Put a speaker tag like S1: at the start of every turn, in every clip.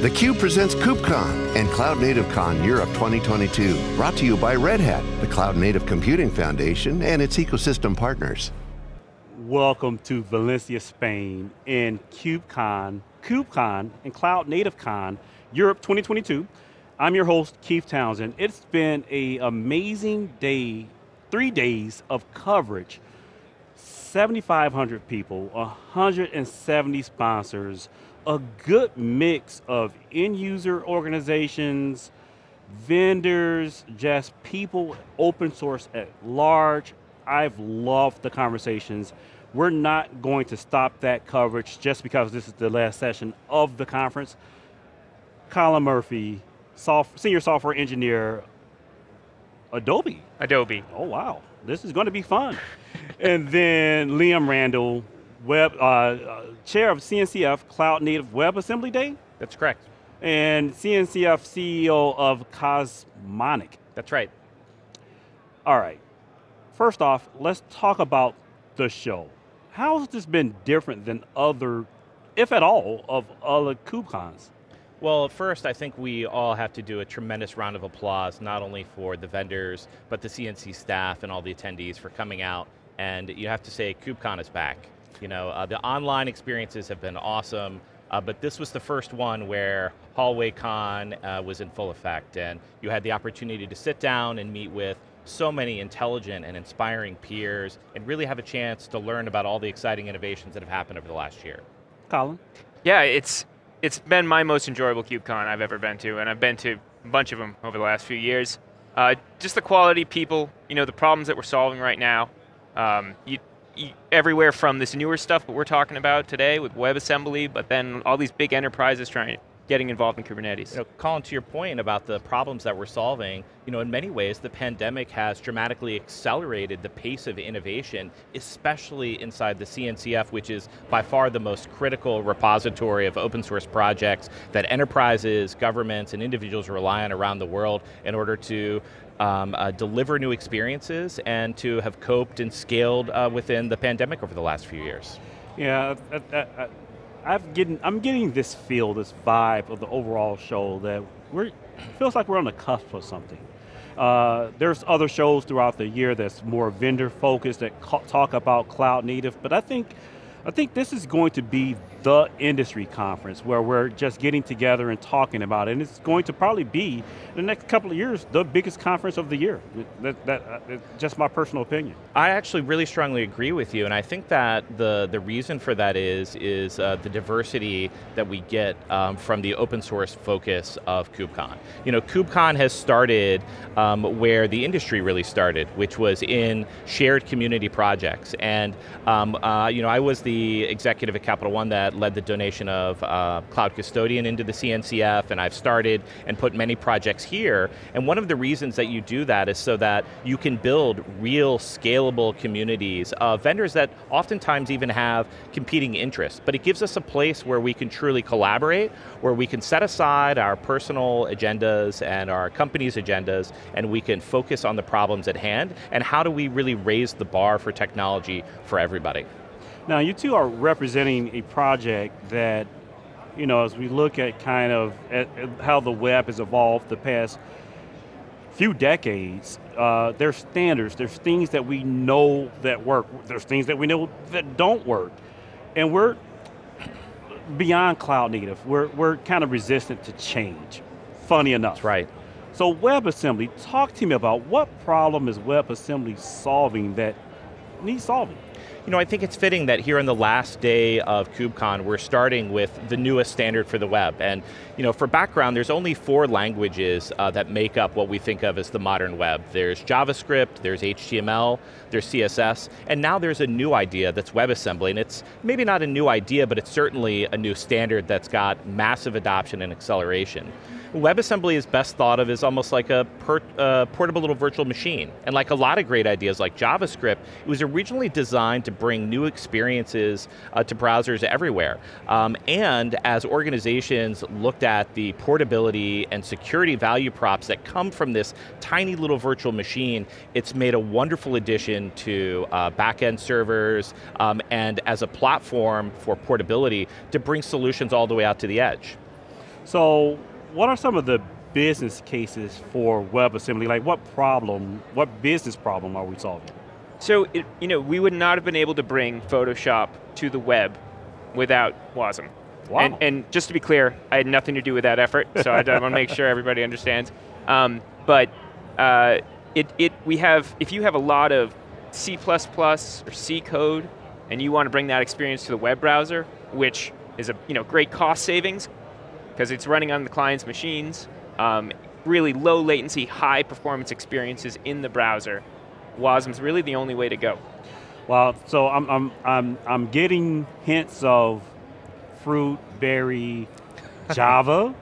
S1: theCUBE presents KubeCon and Cloud Native Con Europe 2022. Brought to you by Red Hat, the Cloud Native Computing Foundation and its ecosystem partners.
S2: Welcome to Valencia, Spain in KubeCon, KubeCon and Cloud Native Con Europe 2022. I'm your host, Keith Townsend. It's been an amazing day, three days of coverage 7,500 people, 170 sponsors, a good mix of end user organizations, vendors, just people, open source at large. I've loved the conversations. We're not going to stop that coverage just because this is the last session of the conference. Colin Murphy, soft, senior software engineer, Adobe.
S3: Adobe.
S2: Oh wow, this is going to be fun and then Liam Randall, web uh, uh, chair of CNCF Cloud Native WebAssembly Day.
S3: That's correct.
S2: And CNCF CEO of Cosmonic.
S3: That's right.
S2: All right. First off, let's talk about the show. How has this been different than other, if at all, of other KubeCons?
S3: Well, first, I think we all have to do a tremendous round of applause, not only for the vendors, but the CNC staff and all the attendees for coming out and you have to say KubeCon is back. You know, uh, the online experiences have been awesome, uh, but this was the first one where Hallway Con uh, was in full effect, and you had the opportunity to sit down and meet with so many intelligent and inspiring peers, and really have a chance to learn about all the exciting innovations that have happened over the last year.
S2: Colin?
S4: Yeah, it's it's been my most enjoyable KubeCon I've ever been to, and I've been to a bunch of them over the last few years. Uh, just the quality people, you know, the problems that we're solving right now, um, you, you, everywhere from this newer stuff that we're talking about today with WebAssembly, but then all these big enterprises trying getting involved in Kubernetes.
S3: You know, Colin, to your point about the problems that we're solving, you know, in many ways, the pandemic has dramatically accelerated the pace of innovation, especially inside the CNCF, which is by far the most critical repository of open source projects that enterprises, governments, and individuals rely on around the world in order to um, uh, deliver new experiences and to have coped and scaled uh, within the pandemic over the last few years.
S2: Yeah, I, I've getting, I'm getting this feel, this vibe of the overall show that we're, feels like we're on the cusp of something. Uh, there's other shows throughout the year that's more vendor focused that talk about cloud native, but I think I think this is going to be the industry conference where we're just getting together and talking about it. And it's going to probably be, the next couple of years, the biggest conference of the year. That, that, uh, just my personal opinion.
S3: I actually really strongly agree with you, and I think that the, the reason for that is, is uh, the diversity that we get um, from the open source focus of KubeCon. You know, KubeCon has started um, where the industry really started, which was in shared community projects. And um, uh, you know, I was the the executive at Capital One that led the donation of uh, Cloud Custodian into the CNCF, and I've started and put many projects here. And one of the reasons that you do that is so that you can build real scalable communities of vendors that oftentimes even have competing interests. But it gives us a place where we can truly collaborate, where we can set aside our personal agendas and our company's agendas, and we can focus on the problems at hand, and how do we really raise the bar for technology for everybody.
S2: Now you two are representing a project that, you know, as we look at kind of at, at how the web has evolved the past few decades, uh, there's standards, there's things that we know that work, there's things that we know that don't work. And we're beyond cloud native, we're, we're kind of resistant to change, funny enough.
S3: That's right.
S2: So WebAssembly, talk to me about what problem is WebAssembly solving that needs solving?
S3: You know, I think it's fitting that here on the last day of KubeCon, we're starting with the newest standard for the web. And you know, for background, there's only four languages uh, that make up what we think of as the modern web. There's JavaScript, there's HTML, there's CSS, and now there's a new idea that's WebAssembly, and it's maybe not a new idea, but it's certainly a new standard that's got massive adoption and acceleration. WebAssembly is best thought of as almost like a uh, portable little virtual machine. And like a lot of great ideas like JavaScript, it was originally designed to bring new experiences uh, to browsers everywhere. Um, and as organizations looked at the portability and security value props that come from this tiny little virtual machine, it's made a wonderful addition to uh, backend servers um, and as a platform for portability to bring solutions all the way out to the edge.
S2: So, what are some of the business cases for WebAssembly? Like, what problem, what business problem are we solving?
S4: So, it, you know, we would not have been able to bring Photoshop to the web without WASM.
S2: Wow.
S4: And, and just to be clear, I had nothing to do with that effort, so I, I want to make sure everybody understands. Um, but uh, it, it, we have, if you have a lot of C++ or C code, and you want to bring that experience to the web browser, which is a you know, great cost savings, because it's running on the client's machines, um, really low latency, high performance experiences in the browser, WASM's really the only way to go.
S2: Well, so I'm, I'm, I'm, I'm getting hints of fruit, berry, Java.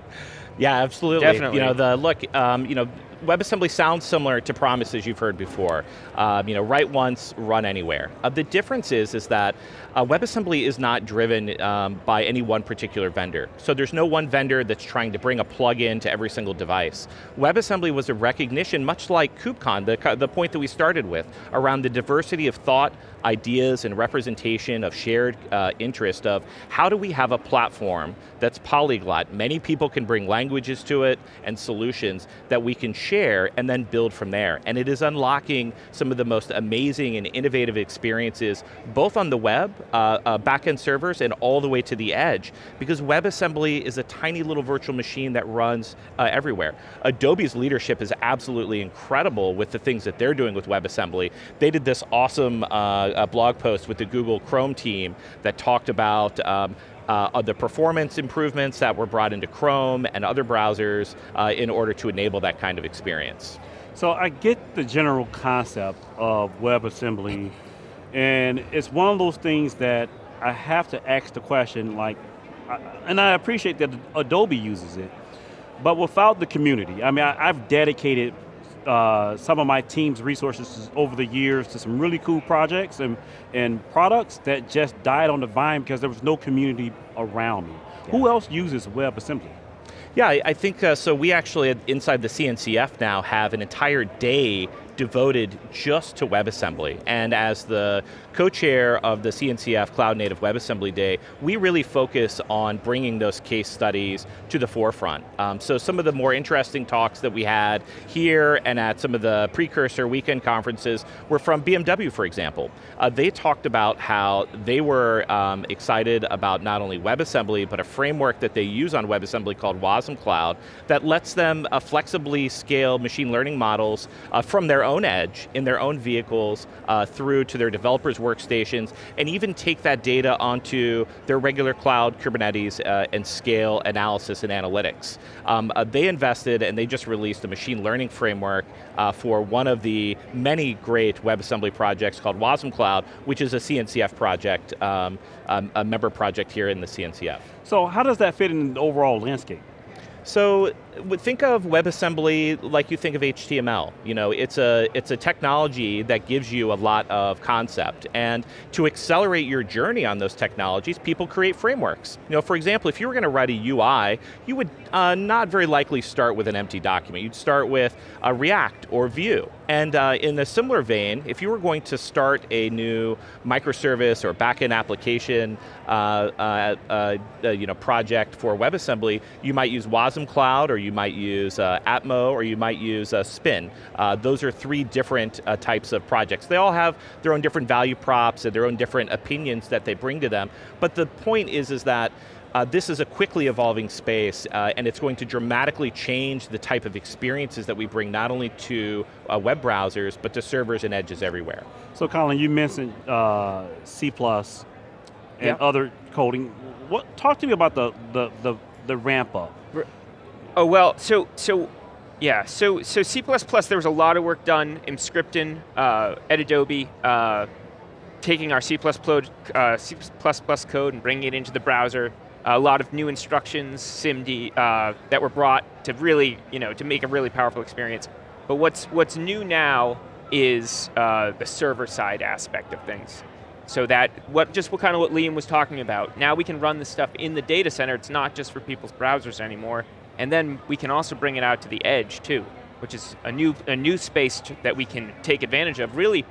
S3: Yeah, absolutely.
S4: Definitely.
S3: You know, the look, um, you know, WebAssembly sounds similar to promises you've heard before. Um, you know, write once, run anywhere. Uh, the difference is, is that uh, WebAssembly is not driven um, by any one particular vendor. So there's no one vendor that's trying to bring a plug-in to every single device. WebAssembly was a recognition, much like KubeCon, the, the point that we started with, around the diversity of thought, ideas, and representation of shared uh, interest of how do we have a platform that's polyglot. Many people can bring languages to it and solutions that we can share and then build from there. And it is unlocking some of the most amazing and innovative experiences, both on the web, uh, uh, backend servers, and all the way to the edge, because WebAssembly is a tiny little virtual machine that runs uh, everywhere. Adobe's leadership is absolutely incredible with the things that they're doing with WebAssembly. They did this awesome uh, uh, blog post with the Google Chrome team that talked about um, uh, the performance improvements that were brought into Chrome and other browsers uh, in order to enable that kind of experience.
S2: So I get the general concept of WebAssembly, and it's one of those things that I have to ask the question, like, and I appreciate that Adobe uses it, but without the community, I mean, I, have dedicated uh, some of my team's resources over the years to some really cool projects and, and products that just died on the vine because there was no community around me. Yeah. Who else uses WebAssembly?
S3: Yeah, I, think, uh, so we actually, inside the CNCF now, have an entire day devoted just to WebAssembly. And as the co-chair of the CNCF Cloud Native WebAssembly Day, we really focus on bringing those case studies to the forefront. Um, so some of the more interesting talks that we had here and at some of the precursor weekend conferences were from BMW, for example. Uh, they talked about how they were um, excited about not only WebAssembly, but a framework that they use on WebAssembly called WASM Cloud that lets them uh, flexibly scale machine learning models uh, from their own edge, in their own vehicles, uh, through to their developers' workstations, and even take that data onto their regular cloud, Kubernetes, uh, and scale analysis and analytics. Um, uh, they invested and they just released a machine learning framework uh, for one of the many great WebAssembly projects called Wasm Cloud, which is a CNCF project, um, um, a member project here in the CNCF.
S2: So how does that fit in the overall landscape?
S3: So think of WebAssembly like you think of HTML. You know, it's a, it's a technology that gives you a lot of concept. And to accelerate your journey on those technologies, people create frameworks. You know, for example, if you were going to write a UI, you would uh, not very likely start with an empty document. You'd start with a React or Vue. And uh, in a similar vein, if you were going to start a new microservice or backend application uh, uh, uh, uh you know, project for WebAssembly, you might use Wasm Cloud or you might use uh, Atmo, or you might use uh, Spin. Uh, those are three different uh, types of projects. They all have their own different value props and their own different opinions that they bring to them, but the point is, is that uh, this is a quickly evolving space uh, and it's going to dramatically change the type of experiences that we bring not only to uh, web browsers, but to servers and edges everywhere.
S2: So Colin, you mentioned C++ and yeah. other coding. What, talk to me about the, the, the, the ramp up.
S4: Oh well, so so yeah, so so C++ there was a lot of work done Emscripten uh, at Adobe, uh, taking our C++ uh, C++ code and bringing it into the browser. A lot of new instructions, SIMD, uh, that were brought to really, you know, to make a really powerful experience. But what's what's new now is uh, the server side aspect of things. So that what just what kind of what Liam was talking about. Now we can run this stuff in the data center. It's not just for people's browsers anymore. And then we can also bring it out to the edge too, which is a new, a new space that we can take advantage of really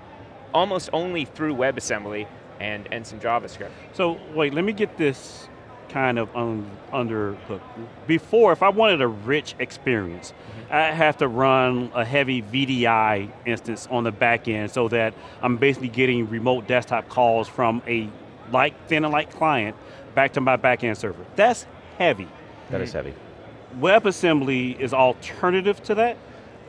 S4: almost only through WebAssembly and, and some JavaScript.
S2: So wait, let me get this kind of un, underhook. Before, if I wanted a rich experience, mm-hmm. I have to run a heavy VDI instance on the back end so that I'm basically getting remote desktop calls from a like thin and light client back to my back end server. That's heavy.
S3: That is heavy.
S2: WebAssembly is alternative to that?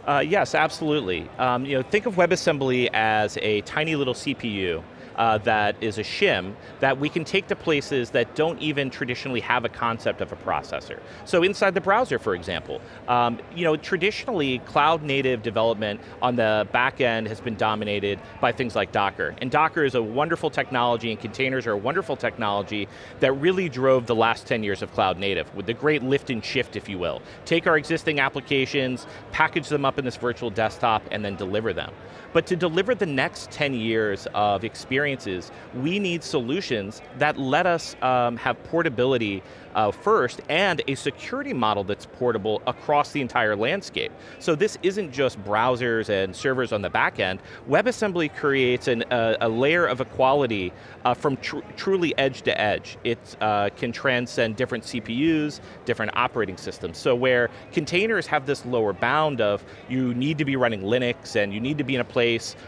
S3: Uh, yes, absolutely. Um, you know, think of WebAssembly as a tiny little CPU uh, that is a shim that we can take to places that don't even traditionally have a concept of a processor. So inside the browser, for example, um, you know, traditionally cloud native development on the back end has been dominated by things like Docker. And Docker is a wonderful technology and containers are a wonderful technology that really drove the last 10 years of cloud native with the great lift and shift, if you will. Take our existing applications, package them up in this virtual desktop, and then deliver them. But to deliver the next 10 years of experiences, we need solutions that let us um, have portability uh, first and a security model that's portable across the entire landscape. So this isn't just browsers and servers on the back end. WebAssembly creates an, uh, a layer of equality uh, from tr truly edge to edge. It uh, can transcend different CPUs, different operating systems. So where containers have this lower bound of you need to be running Linux and you need to be in a place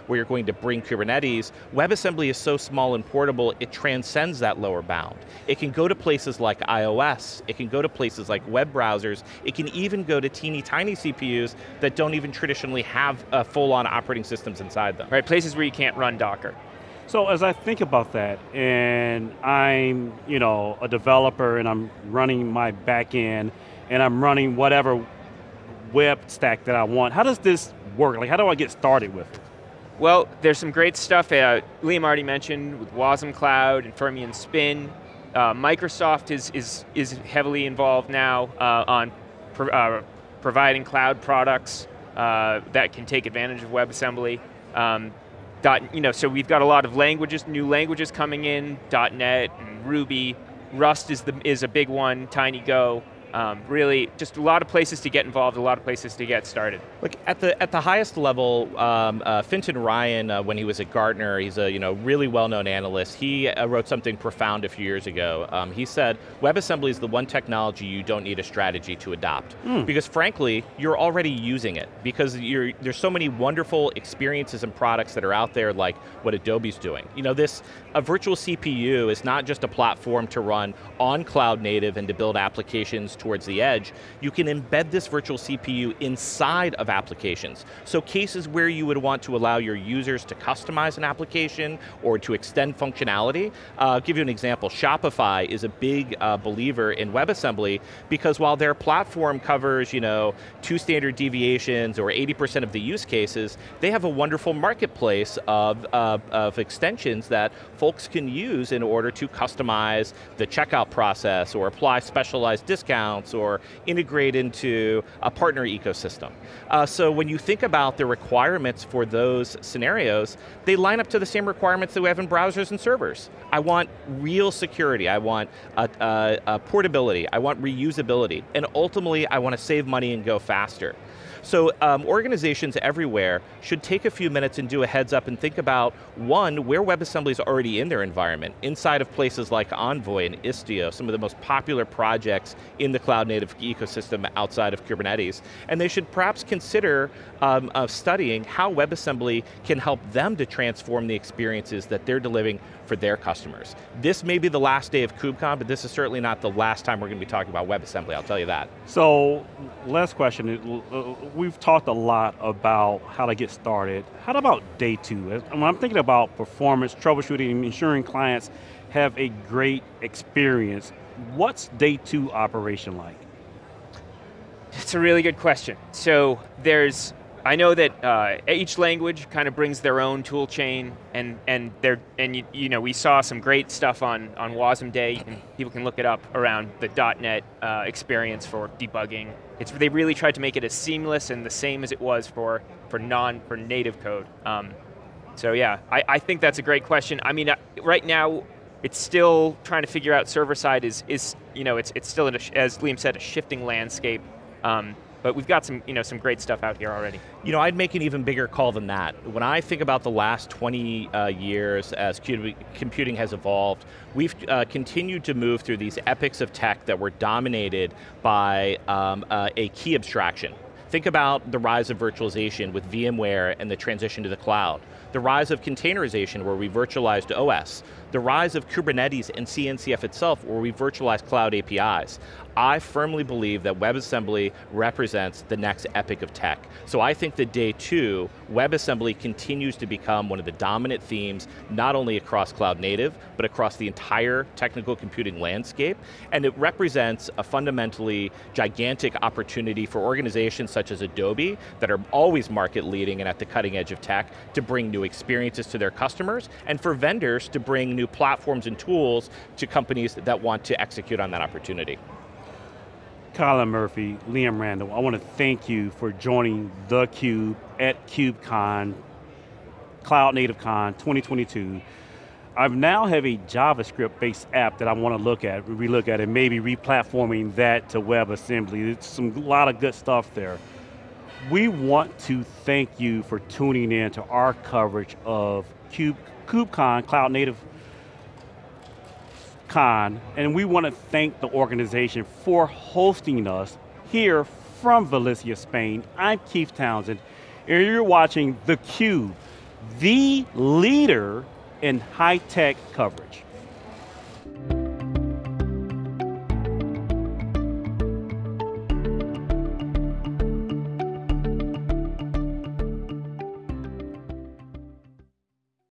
S3: where you're going to bring Kubernetes, WebAssembly is so small and portable, it transcends that lower bound. It can go to places like iOS iOS, it can go to places like web browsers, it can even go to teeny tiny CPUs that don't even traditionally have uh, full-on operating systems inside them.
S4: Right, places where you can't run Docker.
S2: So as I think about that, and I'm, you know, a developer and I'm running my back end, and I'm running whatever web stack that I want, how does this work? Like, how do I get started with it?
S4: Well, there's some great stuff. Uh, Liam already mentioned with Wasm Cloud and Fermyon Spin. Uh, Microsoft is, is, is heavily involved now uh, on pro uh, providing cloud products uh, that can take advantage of WebAssembly. Um, dot, you know, so we've got a lot of languages, new languages coming in, .NET and Ruby. Rust is, the, is a big one, TinyGo. Um, really, just a lot of places to get involved, a lot of places to get started.
S3: Look, at the at the highest level, um, uh, Fintan Ryan, uh, when he was at Gartner, he's a you know really well-known analyst. He uh, wrote something profound a few years ago. Um, he said, WebAssembly is the one technology you don't need a strategy to adopt. Mm. Because frankly, you're already using it. Because there's so many wonderful experiences and products that are out there like what Adobe's doing. You know, this, a virtual CPU is not just a platform to run on cloud native and to build applications towards the edge, you can embed this virtual CPU inside of applications. So cases where you would want to allow your users to customize an application or to extend functionality. Uh, I'll give you an example. Shopify is a big uh, believer in WebAssembly because while their platform covers you know, two standard deviations or 80% of the use cases, they have a wonderful marketplace of, uh, of extensions that folks can use in order to customize the checkout process or apply specialized discounts accounts or integrate into a partner ecosystem. Uh, so when you think about the requirements for those scenarios, they line up to the same requirements that we have in browsers and servers. I want real security, I want portability, I want reusability, and ultimately I want to save money and go faster. So um, organizations everywhere should take a few minutes and do a heads up and think about, one, where WebAssembly is already in their environment, inside of places like Envoy and Istio, some of the most popular projects in the cloud native ecosystem outside of Kubernetes. And they should perhaps consider um, uh, studying how WebAssembly can help them to transform the experiences that they're delivering for their customers. This may be the last day of KubeCon, but this is certainly not the last time we're going to be talking about WebAssembly, I'll tell you that.
S2: So, last question, we've talked a lot about how to get started. How about day two? When I'm thinking about performance, troubleshooting, ensuring clients have a great experience, what's day two operation like?
S4: It's a really good question. So there's I know that uh, each language kind of brings their own tool chain, and and there and you, you, know we saw some great stuff on on WASM Day, and people can look it up around the .NET uh, experience for debugging. It's they really tried to make it as seamless and the same as it was for for non for native code. Um, so yeah, I, I think that's a great question. I mean, uh, right now it's still trying to figure out server side is is you know it's it's still a, as Liam said a shifting landscape. Um, But we've got some, you know, some great stuff out here already.
S3: You know, I'd make an even bigger call than that. When I think about the last 20 uh, years as computing has evolved, we've uh, continued to move through these epics of tech that were dominated by um, uh, a key abstraction. Think about the rise of virtualization with VMware and the transition to the cloud. The rise of containerization where we virtualized OS. The rise of Kubernetes and CNCF itself where we virtualize cloud APIs. I firmly believe that WebAssembly represents the next epic of tech. So I think that day two, WebAssembly continues to become one of the dominant themes, not only across cloud native, but across the entire technical computing landscape. And it represents a fundamentally gigantic opportunity for organizations such as Adobe, that are always market leading and at the cutting edge of tech, to bring new experiences to their customers, and for vendors to bring new platforms and tools to companies that want to execute on that opportunity.
S2: Colin Murphy, Liam Randall, I want to thank you for joining theCUBE at KubeCon, Cloud Native Con 2022. I now have a JavaScript-based app that I want to look at, relook at, and maybe replatforming that to WebAssembly. It's some, a lot of good stuff there. We want to thank you for tuning in to our coverage of Cube, KubeCon, Cloud Native And we want to thank the organization for hosting us here from Valencia, Spain. I'm Keith Townsend, and you're watching theCUBE, the leader in high-tech coverage.